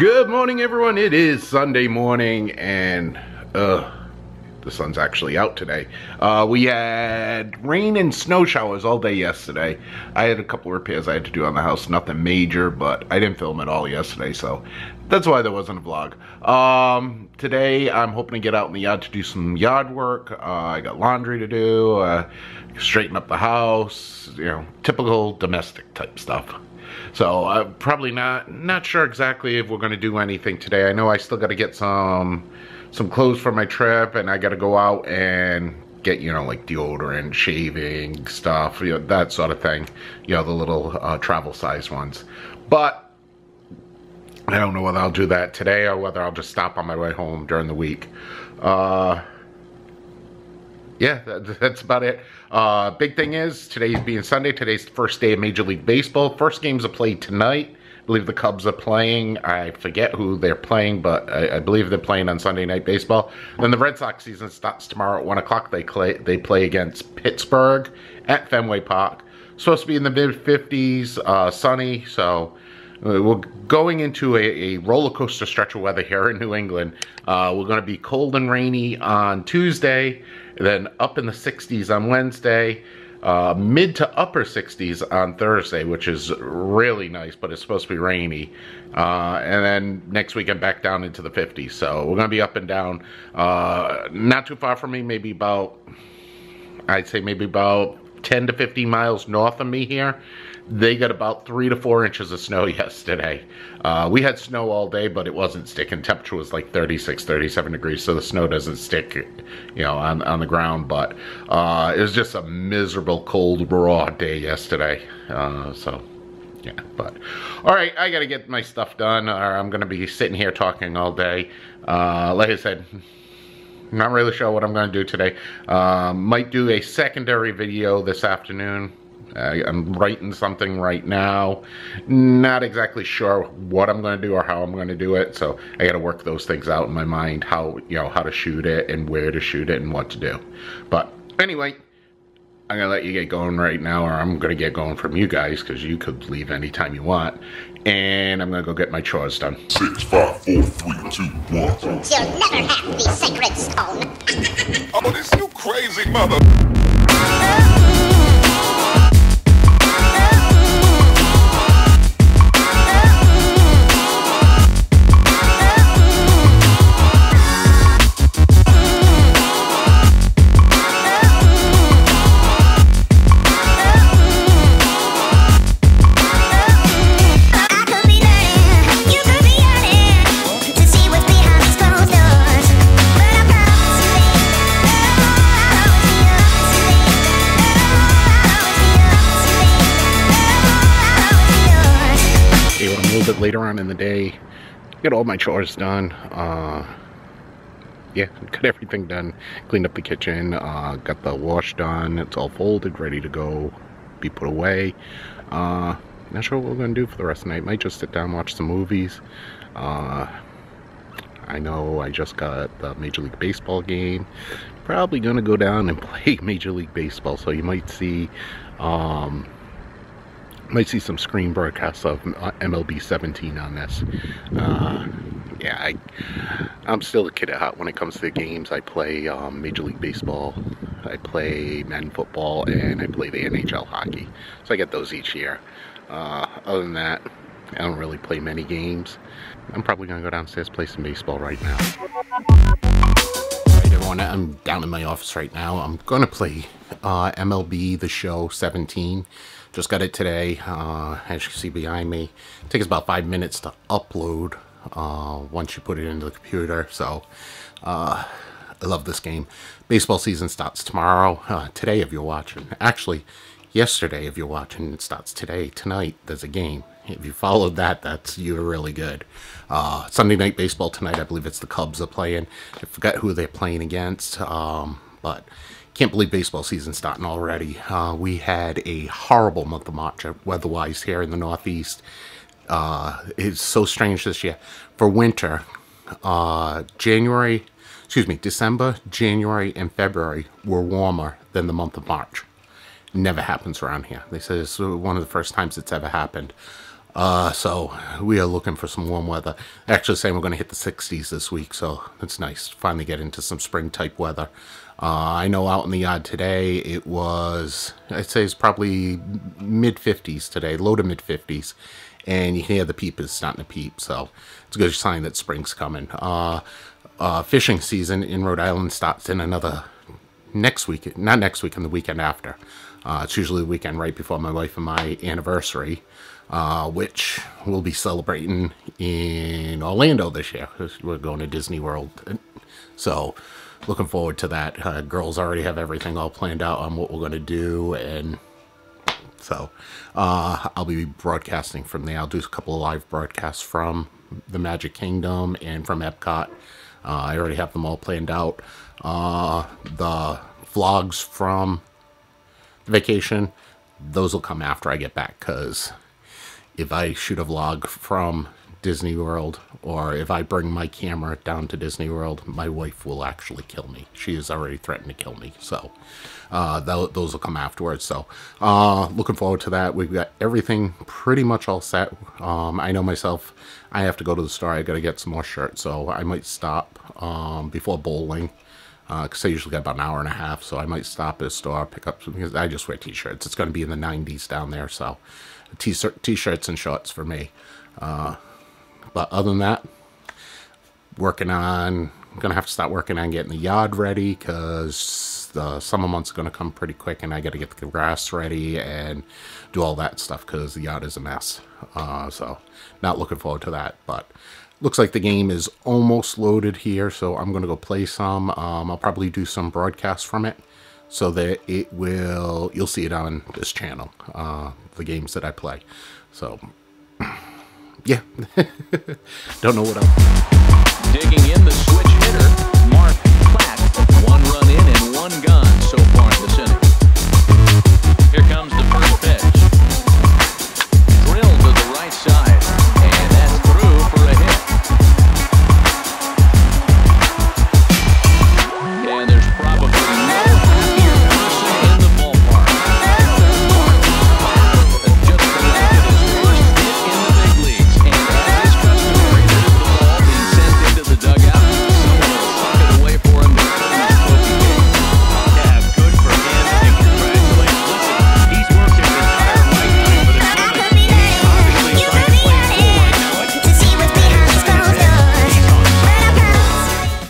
Good morning, everyone. It is Sunday morning, and uh, the sun's actually out today. Uh, we had rain and snow showers all day yesterday. I had a couple repairs I had to do on the house, nothing major, but I didn't film at all yesterday, so that's why there wasn't a vlog. Um, today, I'm hoping to get out in the yard to do some yard work. Uh, I got laundry to do, uh, straighten up the house, you know, typical domestic type stuff. So I'm uh, probably not not sure exactly if we're to do anything today. I know I still got to get some some clothes for my trip, and I got to go out and get you know like deodorant, shaving stuff, you know that sort of thing. You know the little uh, travel size ones, but. I don't know whether I'll do that today or whether I'll just stop on my way home during the week. Uh, yeah, that's about it. Uh, big thing is, today's being Sunday. Today's the first day of Major League Baseball. First games are played tonight. I believe the Cubs are playing. I forget who they're playing, but I, I, believe they're playing on Sunday Night Baseball. Then the Red Sox season starts tomorrow at 1 o'clock. They play, they play against Pittsburgh at Fenway Park. Supposed to be in the mid-50s, uh, sunny, so uh, we're going into a, a, roller coaster stretch of weather here in New England. Uh, we're going to be cold and rainy on Tuesday, then up in the 60s on Wednesday, uh, mid to upper 60s on Thursday, which is really nice, but it's supposed to be rainy. Uh, and then next weekend back down into the 50s. So we're going to be up and down. Uh, not too far from me, maybe about, I'd say maybe about 10 to 15 miles north of me here. They got about three to four inches of snow yesterday. Uh, we had snow all day, but it wasn't sticking. Temperature was like 36, 37 degrees, so the snow doesn't stick, you know, on, on the ground. But uh, it was just a miserable, cold, raw day yesterday. Uh, so, yeah, but all right, I got to get my stuff done, or I'm going to be sitting here talking all day. Uh, like I said, not really sure what I'm going to do today. Uh, might do a secondary video this afternoon. Uh, I'm writing something right now. Not exactly sure what I'm going to do or how I'm going to do it. So I got to work those things out in my mind. How, you know, how to shoot it and where to shoot it and what to do. But anyway, I'm going to let you get going right now or I'm going to get going from you guys because you could leave anytime you want. And I'm going to go get my chores done. Six, five, four, three, two, one. You'll never have the sacred stone. oh, this you crazy mother. Later on in the day. Get all my chores done. Uh, yeah, got everything done. Cleaned up the kitchen. Uh, got the wash done. It's all folded, ready to go, be put away. Uh, not sure what we're gonna do for the rest of the night. Might just sit down, watch some movies. Uh, I know I just got the Major League Baseball game. Probably gonna go down and play Major League Baseball, so you might see um, might see some screen broadcasts of uh, MLB 17 on this. Uh, yeah, I, I'm still a kid at heart when it comes to the games. I play um, Major League Baseball, I play Madden Football, and I play the NHL hockey. So I get those each year. Uh, other than that, I don't really play many games. I'm probably going to go downstairs play some baseball right now. I'm down in my office right now. I'm going to play uh, MLB The Show 17. Just got it today, uh, as you can see behind me. It takes about five minutes to upload uh, once you put it into the computer. So, uh, I love this game. Baseball season starts tomorrow. Uh, today, if you're watching. Actually, yesterday, if you're watching, it starts today. Tonight, there's a game. If you followed that, that's you're really good. Uh, Sunday night baseball tonight. I believe it's the Cubs are playing. I forgot who they're playing against. Um, but can't believe baseball season's starting already. Uh, we had a horrible month of March weather-wise here in the Northeast. Uh, it's so strange this year. For winter, uh, January, excuse me, December, January, and February were warmer than the month of March. Never happens around here. They say it's one of the first times it's ever happened. Uh, so we are looking for some warm weather. Actually saying we're going to hit the 60s this week, so it's nice to finally get into some spring type weather. Uh, I know out in the yard today it was, I'd say it's probably mid 50s today, low to mid 50s, and you can hear the peepers starting to peep, so it's a good sign that spring's coming. Uh, uh, fishing season in Rhode Island starts in another next week, not next week, and the weekend after. Uh, it's usually the weekend right before my wife and my anniversary uh, which we'll be celebrating in Orlando this year. We're going to Disney World. So, looking forward to that. Uh, girls already have everything all planned out on what we're going to do. And so, uh, I'll be broadcasting from there. I'll do a couple of live broadcasts from the Magic Kingdom and from Epcot. Uh, I already have them all planned out. Uh, the vlogs from vacation, those will come after I get back because if I shoot a vlog from Disney World or if I bring my camera down to Disney World, my wife will actually kill me. She has already threatened to kill me. So uh, th- those will come afterwards. So uh, looking forward to that. We've got everything pretty much all set. Um, I know myself, I have to go to the store. I got to get some more shirts. So I might stop um, before bowling because uh, I usually get about an hour and a half. So I might stop at a store, pick up some, because I just wear t-shirts. It's going to be in the 90s down there. So t-shirts and shorts for me. Uh, but other than that, working on, I'm going to have to start working on getting the yard ready because the summer months are going to come pretty quick and I got to get the grass ready and do all that stuff because the yard is a mess. Uh, so not looking forward to that, but looks like the game is almost loaded here. So I'm going to go play some. Um, I'll probably do some broadcasts from it so that it will, you'll see it on this channel. Uh, the games that I play. So, yeah. Don't know what else. Digging in the